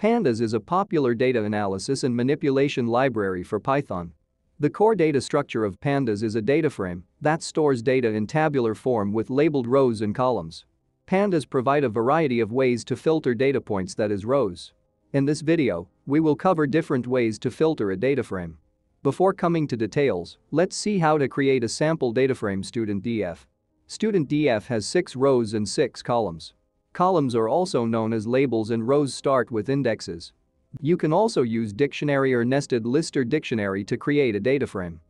Pandas is a popular data analysis and manipulation library for Python. The core data structure of Pandas is a data frame that stores data in tabular form with labeled rows and columns. Pandas provide a variety of ways to filter data points that is rows. In this video, we will cover different ways to filter a data frame. Before coming to details, let's see how to create a sample data frame student DF. Student DF has 6 rows and 6 columns. Columns are also known as labels and rows start with indexes. You can also use dictionary or nested list or dictionary to create a data frame.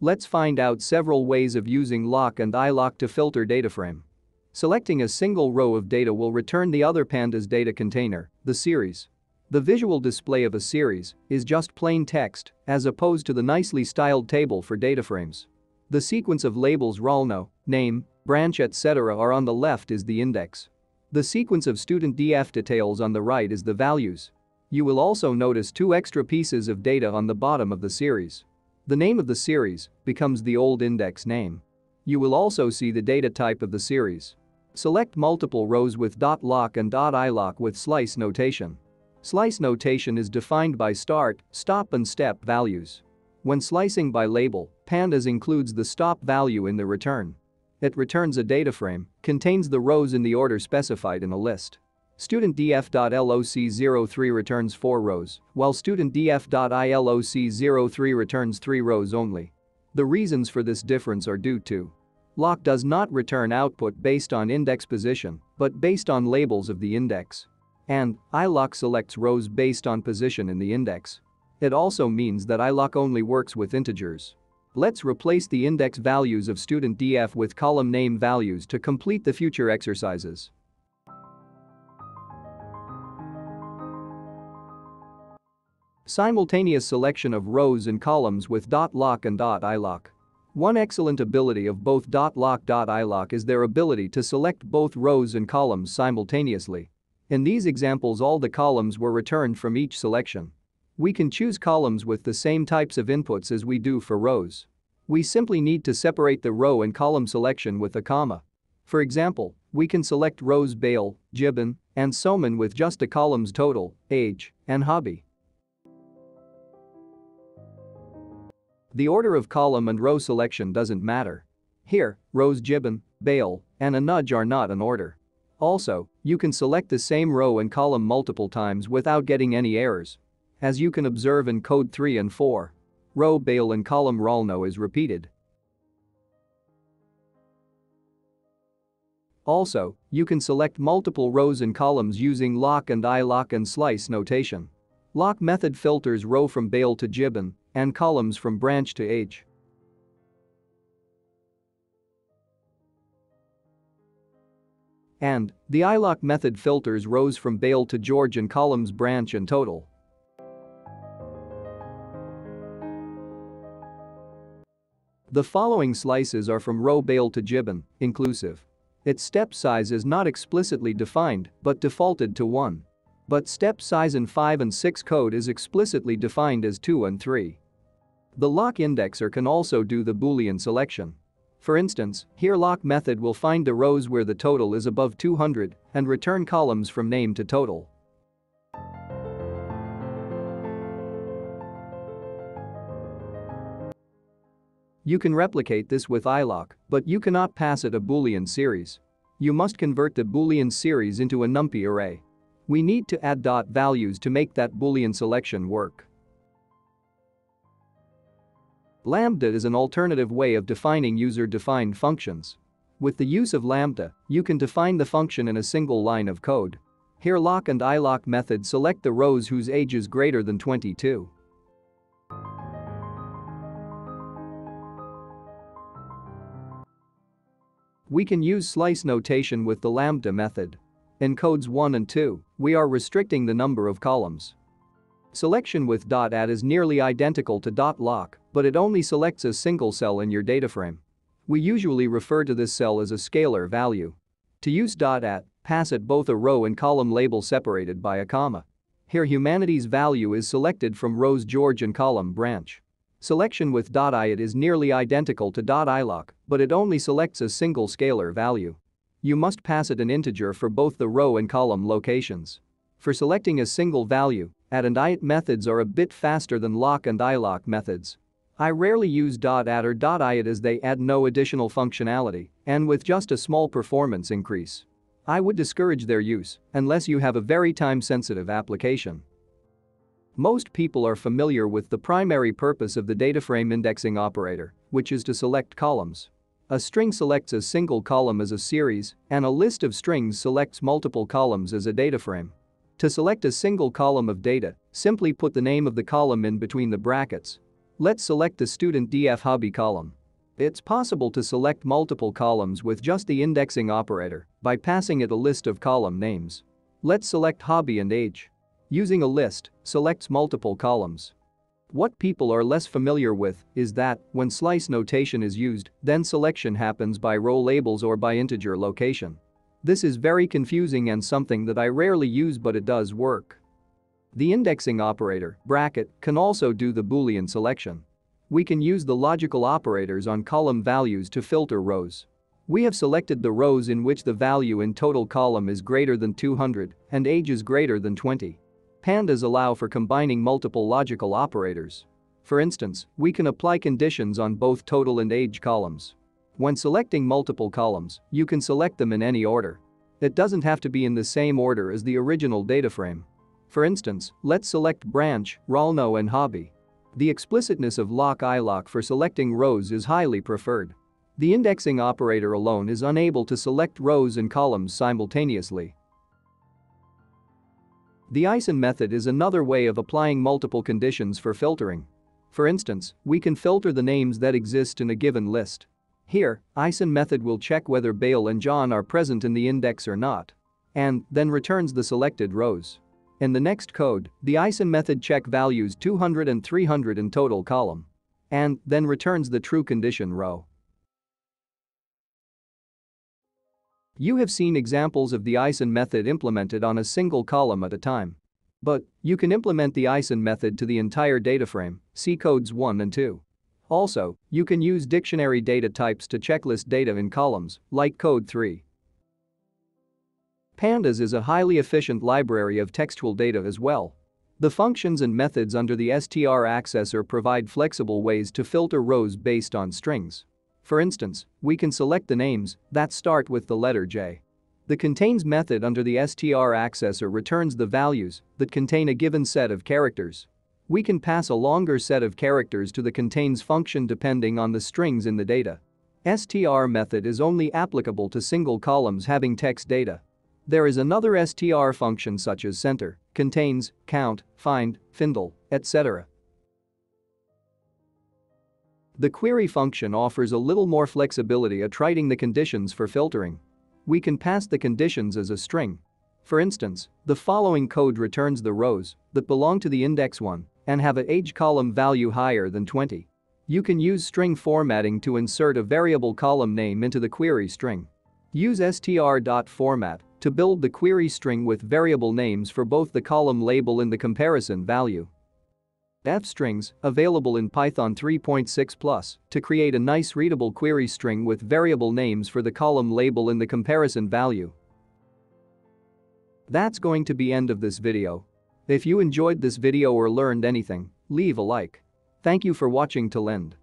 Let's find out several ways of using loc and iloc to filter data frame. Selecting a single row of data will return the other pandas data container, the series. The visual display of a series is just plain text as opposed to the nicely styled table for data frames. The sequence of labels Ralno, name, branch etc. are on the left is the index. The sequence of student DF details on the right is the values. You will also notice two extra pieces of data on the bottom of the series. The name of the series becomes the old index name. You will also see the data type of the series. Select multiple rows with dot .loc and dot .iloc with slice notation. Slice notation is defined by start, stop and step values. When slicing by label, pandas includes the stop value in the return. It returns a data frame, contains the rows in the order specified in the list. StudentDF.loc03 returns 4 rows, while StudentDF.iloc03 returns 3 rows only. The reasons for this difference are due to Loc does not return output based on index position, but based on labels of the index. And iloc selects rows based on position in the index. It also means that iloc only works with integers. Let's replace the index values of student DF with column name values to complete the future exercises. Simultaneous selection of rows and columns with .loc and .iloc. One excellent ability of both .loc .iloc is their ability to select both rows and columns simultaneously. In these examples all the columns were returned from each selection. We can choose columns with the same types of inputs as we do for rows. We simply need to separate the row and column selection with a comma. For example, we can select rows Bale, Gibbon, and Soman with just a column's total, age, and hobby. The order of column and row selection doesn't matter. Here, rows Gibbon, Bale, and a nudge are not in order. Also, you can select the same row and column multiple times without getting any errors. As you can observe in code 3 and 4. Row Bale and column Ralno is repeated. Also, you can select multiple rows and columns using loc and iloc and slice notation. Loc method filters row from Bale to Gibbon and columns from branch to age. And the iloc method filters rows from Bale to George and columns branch and total. The following slices are from row Bale to Gibbon, inclusive. Its step size is not explicitly defined but defaulted to 1. But step size in 5 and 6 code is explicitly defined as 2 and 3. The loc indexer can also do the boolean selection. For instance, here loc method will find the rows where the total is above 200 and return columns from name to total. You can replicate this with iloc, but you cannot pass it a boolean series. You must convert the boolean series into a numpy array. We need to add dot values to make that boolean selection work. Lambda is an alternative way of defining user-defined functions. With the use of Lambda, you can define the function in a single line of code. Here loc and iloc methods select the rows whose age is greater than 22. We can use slice notation with the lambda method. In codes 1 and 2, we are restricting the number of columns. Selection with dot .at is nearly identical to dot .loc, but it only selects a single cell in your data frame. We usually refer to this cell as a scalar value. To use dot .at, pass it both a row and column label separated by a comma. Here humanities value is selected from rows George and column branch. Selection with .iat is nearly identical to .iloc, but it only selects a single scalar value. You must pass it an integer for both the row and column locations. For selecting a single value, at and IAT methods are a bit faster than loc and iloc methods. I rarely use .at or .iat as they add no additional functionality and with just a small performance increase. I would discourage their use unless you have a very time-sensitive application. Most people are familiar with the primary purpose of the data frame indexing operator, which is to select columns. A string selects a single column as a series, and a list of strings selects multiple columns as a data frame. To select a single column of data, simply put the name of the column in between the brackets. Let's select the student DF hobby column. It's possible to select multiple columns with just the indexing operator by passing it a list of column names. Let's select hobby and age. Using a list selects multiple columns. What people are less familiar with is that when slice notation is used, then selection happens by row labels or by integer location. This is very confusing and something that I rarely use but it does work. The indexing operator, bracket, can also do the boolean selection. We can use the logical operators on column values to filter rows. We have selected the rows in which the value in total column is greater than 200 and age is greater than 20. Pandas allow for combining multiple logical operators. For instance, we can apply conditions on both total and age columns. When selecting multiple columns, you can select them in any order. It doesn't have to be in the same order as the original data frame. For instance, let's select branch, rolno and hobby. The explicitness of loc iloc for selecting rows is highly preferred. The indexing operator alone is unable to select rows and columns simultaneously. The ISIN method is another way of applying multiple conditions for filtering. For instance, we can filter the names that exist in a given list. Here, ISIN method will check whether Bale and John are present in the index or not. And then returns the selected rows. In the next code, the ISIN method check values 200 and 300 in total column. And then returns the true condition row. You have seen examples of the ISIN method implemented on a single column at a time. But you can implement the ISIN method to the entire data frame, see codes 1 and 2. Also, you can use dictionary data types to checklist data in columns, like code 3. Pandas is a highly efficient library of textual data as well. The functions and methods under the str accessor provide flexible ways to filter rows based on strings. For instance, we can select the names that start with the letter J. The contains method under the str accessor returns the values that contain a given set of characters. We can pass a longer set of characters to the contains function depending on the strings in the data. str method is only applicable to single columns having text data. There is another str function such as center, contains, count, find, findall, etc. The query function offers a little more flexibility at writing the conditions for filtering. We can pass the conditions as a string. For instance, the following code returns the rows that belong to the index 1 and have a age column value higher than 20. You can use string formatting to insert a variable column name into the query string. Use str.format to build the query string with variable names for both the column label and the comparison value. F-strings, available in Python 3.6 plus, to create a nice readable query string with variable names for the column label and the comparison value. That's going to be end of this video. If you enjoyed this video or learned anything, leave a like. Thank you for watching till end.